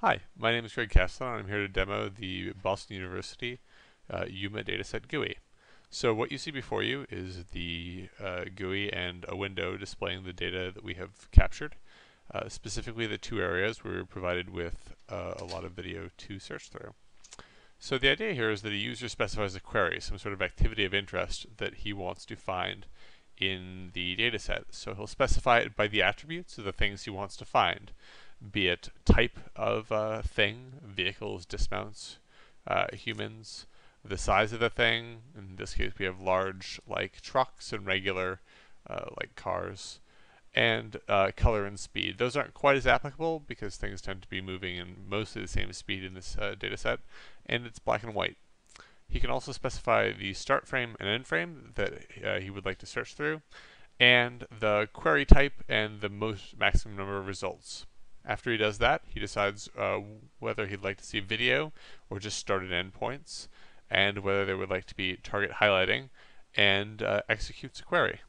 Hi, my name is Greg Castanon and I'm here to demo the Boston University uh, UMA dataset GUI. So what you see before you is the uh, GUI and a window displaying the data that we have captured, uh, specifically the two areas where we're provided with uh, a lot of video to search through. So the idea here is that a user specifies a query, some sort of activity of interest that he wants to find in the dataset. So he'll specify it by the attributes of the things he wants to find be it type of uh, thing, vehicles, dismounts, uh, humans, the size of the thing. In this case, we have large like trucks and regular uh, like cars, and uh, color and speed. Those aren't quite as applicable because things tend to be moving in mostly the same speed in this uh, data set, and it's black and white. He can also specify the start frame and end frame that uh, he would like to search through, and the query type and the most maximum number of results. After he does that, he decides uh, whether he'd like to see video or just started endpoints, and whether they would like to be target highlighting, and uh, executes a query.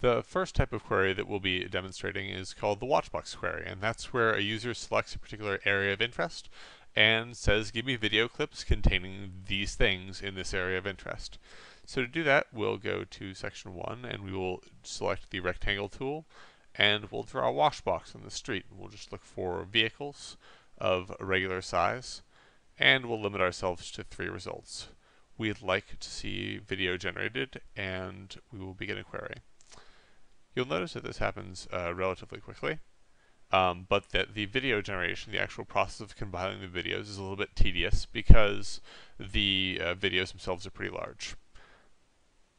The first type of query that we'll be demonstrating is called the watchbox query, and that's where a user selects a particular area of interest and says, give me video clips containing these things in this area of interest. So to do that, we'll go to section 1 and we will select the rectangle tool and we'll draw a watch box on the street. We'll just look for vehicles of a regular size and we'll limit ourselves to three results. We'd like to see video generated and we will begin a query. You'll notice that this happens uh, relatively quickly, um, but that the video generation, the actual process of compiling the videos is a little bit tedious because the uh, videos themselves are pretty large.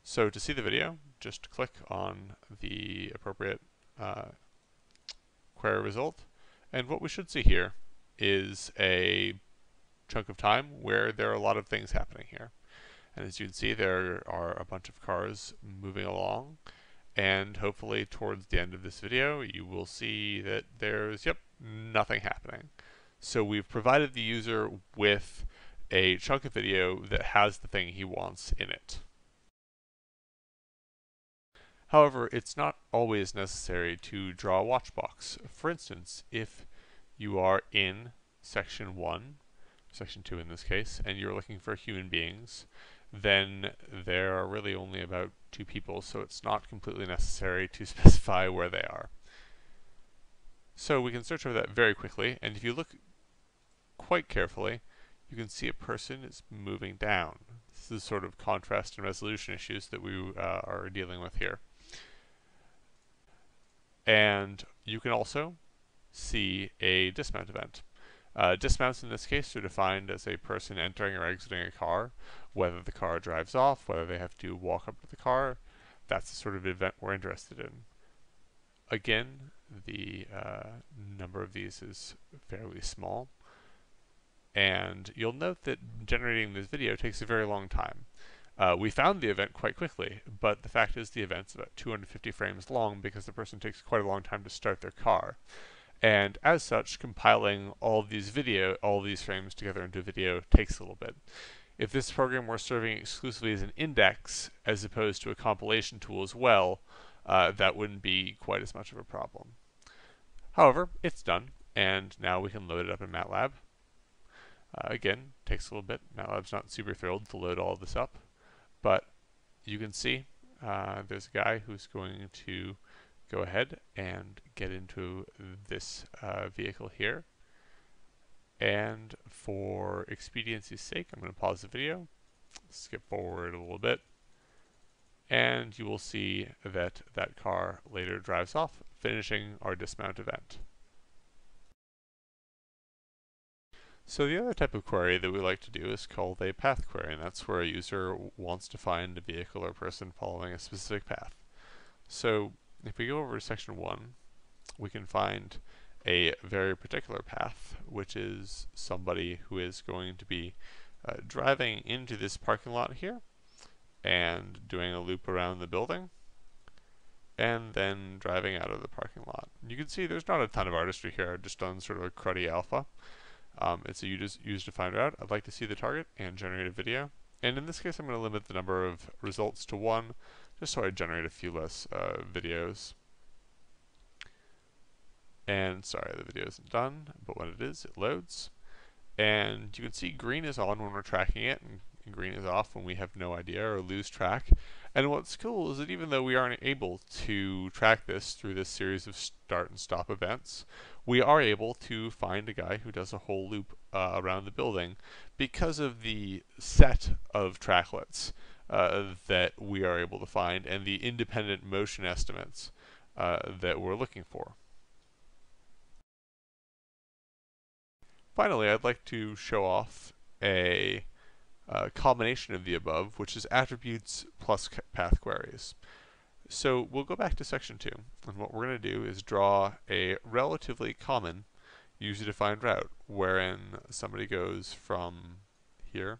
So to see the video, just click on the appropriate uh, query result. And what we should see here is a chunk of time where there are a lot of things happening here. And as you can see, there are a bunch of cars moving along. And hopefully towards the end of this video, you will see that there's, yep, nothing happening. So we've provided the user with a chunk of video that has the thing he wants in it. However, it's not always necessary to draw a watch box. For instance, if you are in section 1, section 2 in this case, and you're looking for human beings, then there are really only about two people, so it's not completely necessary to specify where they are. So we can search over that very quickly, and if you look quite carefully, you can see a person is moving down. This is the sort of contrast and resolution issues that we uh, are dealing with here. And you can also see a dismount event. Uh, dismounts in this case are defined as a person entering or exiting a car, whether the car drives off, whether they have to walk up to the car. That's the sort of event we're interested in. Again, the uh, number of these is fairly small. And you'll note that generating this video takes a very long time. Uh, we found the event quite quickly, but the fact is the event's about 250 frames long because the person takes quite a long time to start their car. And as such, compiling all these video, all these frames together into a video takes a little bit. If this program were serving exclusively as an index as opposed to a compilation tool as well, uh, that wouldn't be quite as much of a problem. However, it's done, and now we can load it up in MATLAB. Uh, again, takes a little bit. MATLAB's not super thrilled to load all of this up. But you can see uh, there's a guy who's going to go ahead and get into this uh, vehicle here. And for expediency's sake, I'm going to pause the video, skip forward a little bit, and you will see that that car later drives off, finishing our dismount event. So the other type of query that we like to do is called a path query, and that's where a user wants to find a vehicle or person following a specific path. So if we go over to section 1, we can find a very particular path, which is somebody who is going to be uh, driving into this parking lot here and doing a loop around the building and then driving out of the parking lot. You can see there's not a ton of artistry here, I've just done sort of a cruddy alpha. Um, it's a user-defined route. I'd like to see the target and generate a video. And in this case, I'm going to limit the number of results to one, just so I generate a few less uh, videos. And sorry, the video isn't done, but when it is, it loads. And you can see green is on when we're tracking it, and green is off when we have no idea or lose track. And what's cool is that even though we aren't able to track this through this series of start and stop events, we are able to find a guy who does a whole loop uh, around the building because of the set of tracklets uh, that we are able to find and the independent motion estimates uh, that we're looking for. Finally, I'd like to show off a uh, combination of the above, which is attributes plus path queries. So we'll go back to section 2, and what we're going to do is draw a relatively common user-defined route, wherein somebody goes from here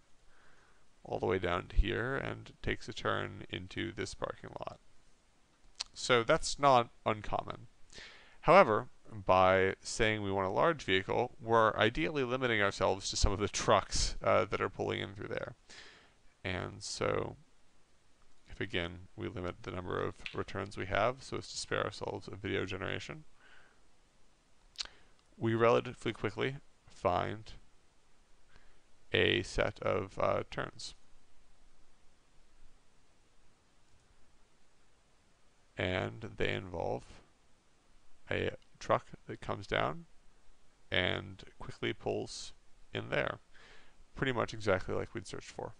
all the way down to here and takes a turn into this parking lot. So that's not uncommon. However, by saying we want a large vehicle, we're ideally limiting ourselves to some of the trucks uh, that are pulling in through there. And so, if again, we limit the number of returns we have so as to spare ourselves a video generation, we relatively quickly find a set of uh, turns. And they involve a truck that comes down and quickly pulls in there. Pretty much exactly like we'd searched for.